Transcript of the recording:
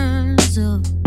turns up.